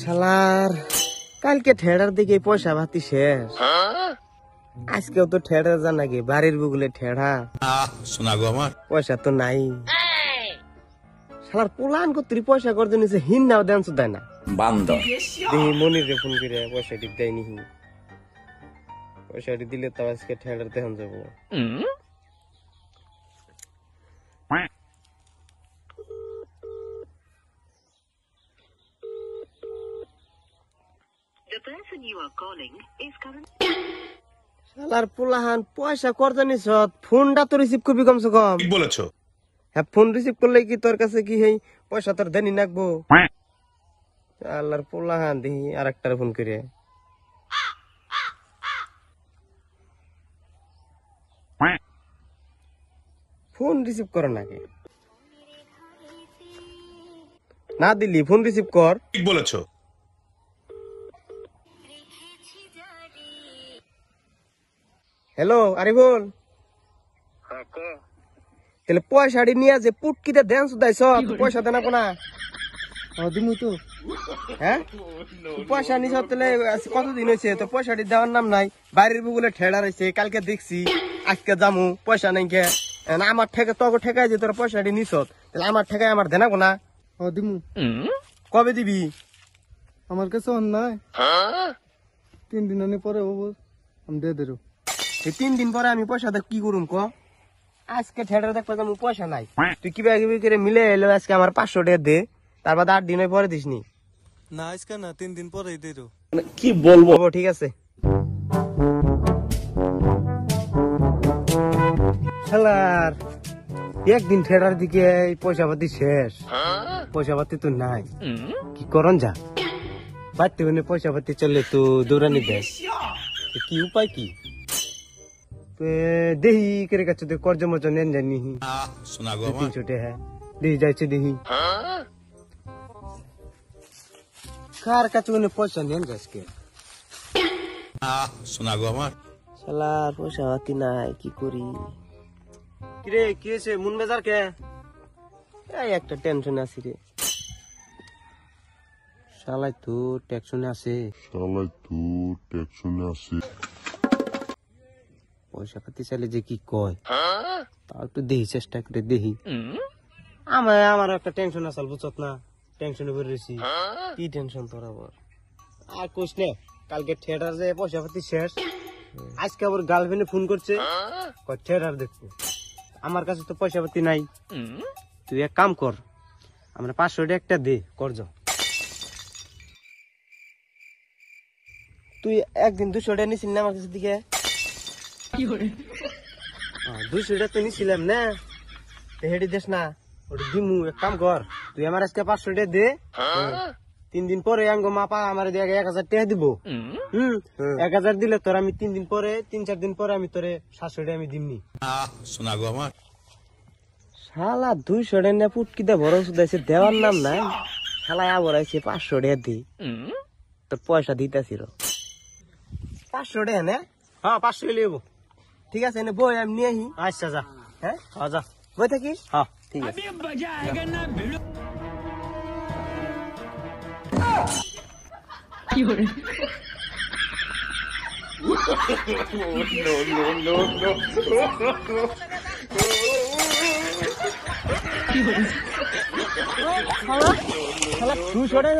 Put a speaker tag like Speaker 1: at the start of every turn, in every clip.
Speaker 1: শালার কালকে ঠেড়ার দিকে পয়সা ভাতি শেষ আজকেও তো ঠেড়া যা নাকি বাড়ির বুগুলে ঠেড়া
Speaker 2: শোনা গো আমার
Speaker 1: পয়সা তো নাই শালার পোলান কত্রি পয়সা করতে নিছে হিন নাও দেন দেয় না।
Speaker 2: বান্দর
Speaker 1: মনির রে ফোন করে পয়সাটি দেয় নিহি। পয়সাটি দিলে তো আজকে ঠেড়ার দেখান যাব।
Speaker 3: The person you are calling is currently
Speaker 1: শালার পোলাহান পয়সা করতে নিছ ফোনটা তো রিসিভ করবি কমসে কম।
Speaker 2: বলেছ।
Speaker 1: হ্যাঁ ফোন রিসিভ করলে কি তোর কাছে কি হেই পয়সা তোর দেনি নাকবো? আল্লাহর পোলাহান দেখি আর একটার ফোন করে ফোন রিসিভ কর নাকি? না দিলি ফোন রিসিভ কর।
Speaker 2: ঠিক বলেছ।
Speaker 1: হ্যালো আরিফুল। তাহলে পয়সাটি নিয়ে যে পুটকিতে দেন শুধাইছ পয়সা দেনা কোনা দিমু তো। হ্যাঁ? পয়সা নিছ তাহলে কতদিন হয়েছে তো পয়সাটি দেওয়ার নাম নাই। বাইরের বুগুলে ঠেড়া রয়েছে কালকে দেখছি আজকে যামু পয়সা নাই কে আমার ঠেকে তোকে ঠেকাই যে তোর পয়সাটি নিছ। তাহলে আমার ঠেকায় আমার দেনা কোনা
Speaker 4: ও দিমু।
Speaker 1: কবে দিবি?
Speaker 4: আমার কাছে অন্যায় তিন দিন পরে হব। আমি দিয়ে দেবো
Speaker 1: তিন দিন পরে আমি পয়সা দেখ কি করুম ক? আজকে ঠেড়া দেখতে যাব পয়সা নাই। তুই কিবা কিবি করে মিলে এলো আজকে আমার পাঁচশো টাকা দে। তারপর আট দিনের পরে দিসনি।
Speaker 4: না আজকে না তিন দিন পরে পরেই কি
Speaker 1: বলব? ঠিক আছে। খেলার একদিন ঠেড়ার দিকে এই পয়সা পাতি শেষ। পয়সা পাতি তো নাই। কি করন যা। মানে পয়সা পাতি চলে তো দৌড়ানি তো কি উপায় কি? দেহি করে কাছে তো কর্জ মর্জ নেন জানি
Speaker 2: শোনা গো আমার
Speaker 1: তিনশো টাকা দেহি যাইছে দেহি কার কাছে পয়সা নেন যাচ্ছে
Speaker 2: শোনা গো আমার
Speaker 1: শালার পয়সা হাতি নাই কি করি কিরে কি হয়েছে মুন বেজার কে এই একটা টেনশন আছি রে শালাই তো টেনশনে আছে
Speaker 5: শালাই তো টেকশনে আছে
Speaker 1: পয়সা পাতি চাইলে যে কি কয়? তাও একটু দেখি চেষ্টা করে দেখি আমার আমার একটা টেনশন আছে বুঝত না। টেনশনে ভরে রয়েছি। কি টেনশন তোর আবার? আর কোশ নে কালকে থিয়েটার যে পয়সা পাতি শেষ আজকে আবার গার্লফ্রেন্ডে ফোন করছে। থিয়েটার দেখব। আমার কাছে তো পয়সা পাতি নাই। তুই এক কাম কর আমরা পাঁচশো টাকা একটা দে করজ তুই একদিন দুশো টাকা নিছিলি না আমার কাছে দিকে? তো নিছিলাম না। তো দেশ না। ওটা দিমু এক কাম কর। তুই আমার আজকে পাঁচশো টাকা দে। তিন দিন পরে আঙ্গ মাপা আমার দিয়ে এক হাজার টাকা দিব। হম। এক হাজার দিলে তোর আমি তিন দিন পরে তিন চার দিন পরে আমি তোরে সাতশো টাকা আমি দিমনি।
Speaker 2: শোনা গো আমার।
Speaker 1: শালা দুইশো টাকা নিয়ে পুটকিতে বড় শুধাইছে দেওয়ার নাম নাই। শালা আবার পাঁচশো টাকা দি। তোর পয়সা দিতেছিল। পাঁচশো টাকা না? হ্যাঁ পাঁচশো লিখব ঠিক আছে এনে বই আমি নিয়ে আহি আচ্ছা যা। হ্যাঁ? হ্যাঁ যা। বই থাকি? হ্যাঁ ঠিক আছে।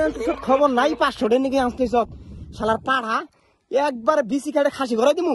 Speaker 1: আনতে সব খবর নাই পাঁচশো টাকা নাকি আসতে সব। শালার পাড়া একবার বিসি কাটে খাসি ঘরে দিমু।